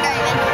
Skyrim.